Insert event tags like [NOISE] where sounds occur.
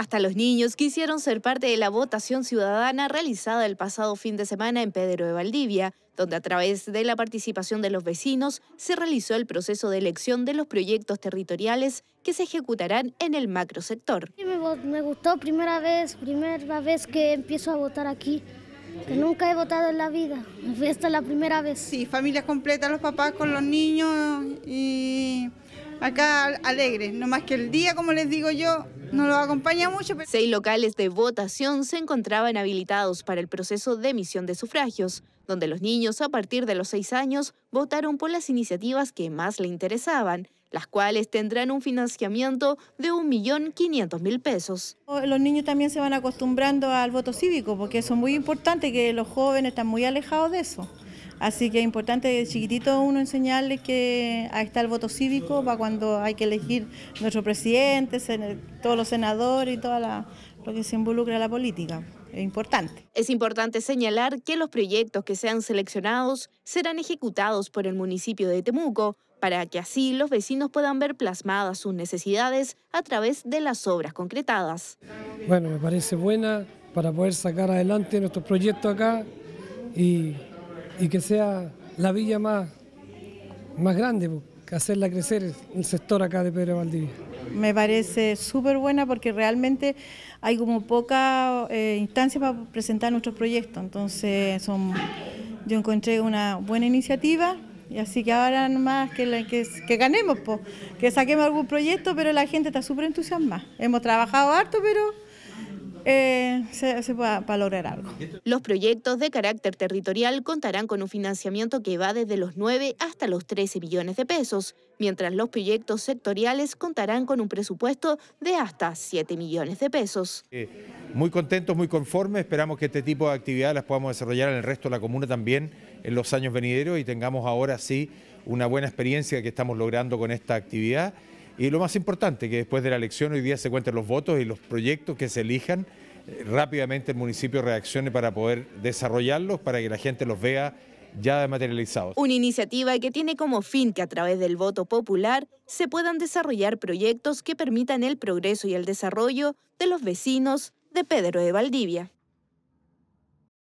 Hasta los niños quisieron ser parte de la votación ciudadana realizada el pasado fin de semana en Pedro de Valdivia, donde a través de la participación de los vecinos se realizó el proceso de elección de los proyectos territoriales que se ejecutarán en el macrosector. Me, me gustó primera vez, primera vez que empiezo a votar aquí, que nunca he votado en la vida. [LAUGHS] Esta es la primera vez. Sí, familia completa, los papás con los niños y acá alegre, no más que el día, como les digo yo, no lo acompaña mucho. Seis locales de votación se encontraban habilitados para el proceso de emisión de sufragios, donde los niños a partir de los seis años votaron por las iniciativas que más le interesaban, las cuales tendrán un financiamiento de 1.500.000 pesos. Los niños también se van acostumbrando al voto cívico, porque eso es muy importante, que los jóvenes están muy alejados de eso. Así que es importante de chiquitito uno enseñarles que ahí está el voto cívico para cuando hay que elegir nuestro presidente, todos los senadores y todo lo que se involucra en la política. Es importante. Es importante señalar que los proyectos que sean seleccionados serán ejecutados por el municipio de Temuco para que así los vecinos puedan ver plasmadas sus necesidades a través de las obras concretadas. Bueno, me parece buena para poder sacar adelante nuestros proyectos acá y y que sea la villa más, más grande, que hacerla crecer el sector acá de Pedro Valdivia. Me parece súper buena porque realmente hay como poca eh, instancia para presentar nuestros proyectos, entonces son, yo encontré una buena iniciativa y así que ahora más que, que, ganemos, que saquemos algún proyecto, pero la gente está súper entusiasmada. Hemos trabajado harto, pero eh, se, se pueda lograr algo. Los proyectos de carácter territorial contarán con un financiamiento que va desde los 9 hasta los 13 millones de pesos, mientras los proyectos sectoriales contarán con un presupuesto de hasta 7 millones de pesos. Eh, muy contentos, muy conformes, esperamos que este tipo de actividades las podamos desarrollar en el resto de la comuna también en los años venideros y tengamos ahora sí una buena experiencia que estamos logrando con esta actividad. Y lo más importante, que después de la elección hoy día se cuenten los votos y los proyectos que se elijan, eh, rápidamente el municipio reaccione para poder desarrollarlos, para que la gente los vea ya materializados. Una iniciativa que tiene como fin que a través del voto popular se puedan desarrollar proyectos que permitan el progreso y el desarrollo de los vecinos de Pedro de Valdivia.